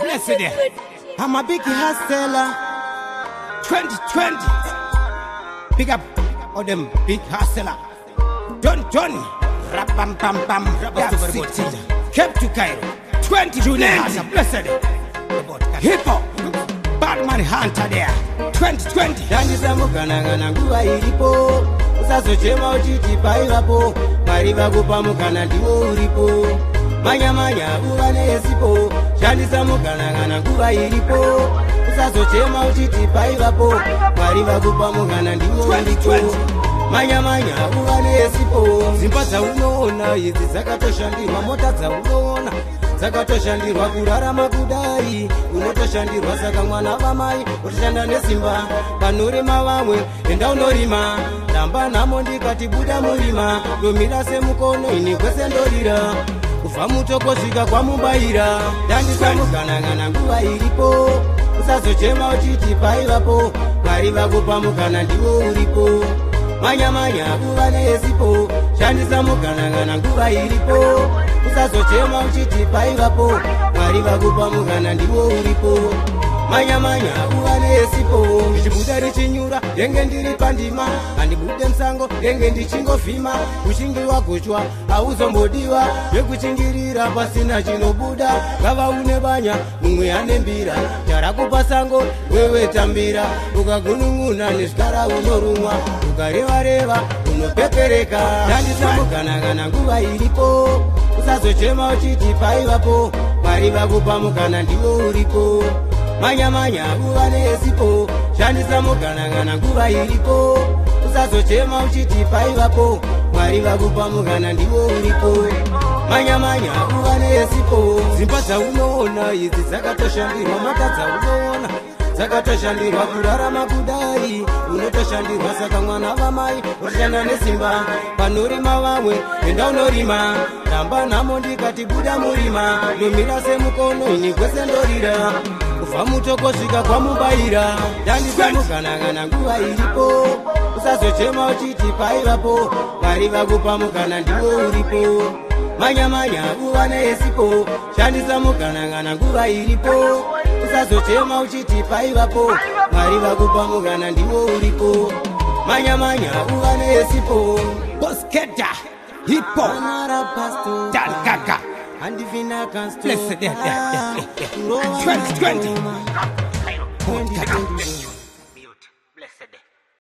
president. I'm a big hustler. 2020. Pick up all them big hustler. Don Johnny. Rap bam bam bam. Came to Cairo. 20 June. I'm a president. Hip hop. Batman Hunter there. 2020. Danny Samukana gana guwa hip hop. Usazo chema uchiti paiva po. Mariva gupa mukana diwo hip hop manyamanya uva neyesipo shandisa mugana kana nguva iripo usazochema uchiti paivapo mwari vakupa mugana ndimoandicho manyamanya uva neyesipo dzimba dzaunoona idzi dzakatoshandirwa mota dzaunoona dzakatoshandirwa kurarama kudai unotoshandirwa saka mwana vamai utoshanda nesimba panorema vamwe enda unorima ndamba nhamo ndikatibuda murima ndomira semukono ini kwese ndorira kufa mutokosvika kwamubayira ndandisamuganangana nguva iripo usazochema uchiti paivapo kwariva kupamukana ndiwo uripo manyamanya kuva neesipo shandisamuganangana nguva iripo usazochema uchiti paivapo kwariva kupamukana ndiwo uripo manyamanya uvaneesipo ndichibuda richinyura denge ndiri pandima handibude msango denge ndichingovhima kuchingi wagochwa hauzombodiwa nekuchingirira pasina chinobuda ngavaune banya mumwe ane mbira tarakupasango wewetambira ukagunun'una nezvikara unorumwa ukareva-reva unopepereka ndandisamugana kana nguva iripo usazochema uchiti paivapo mwari vakupamukana ndivo uripo manyamanya guva nezipo shandisa mugana kana nguva iripo usazochema uchiti paivapo mwari vakupa mugana ndiwo uripo manyamanya guva nezipo dzimba dzaunoona idzi dzakatoshandirwa mata dzaunoona dzakatoshandirwa kurarama kudai unotoshandirwa saka mwana vamai oshanda nesimba panorima vamwe enda unorima ramba nhamo ndikatibuda murima nomira semukono ini kwese ndorira kubva mutokosvika kwamubayira ndandisamuganakana nguva iripo usazochema uchiti paivapo mwari vakupa mugana ndiwo uripo manyamanya uva neesipo shandisamuganakana nguva iripo usazochema uchiti paivapo mwari vakupa mugana ndiwo uripo manyamanya uva neesipo bosketa hipo danaka And if in a constant. Listen, yeah, yeah, yeah, ah, yeah. 20, 20. 20, 20.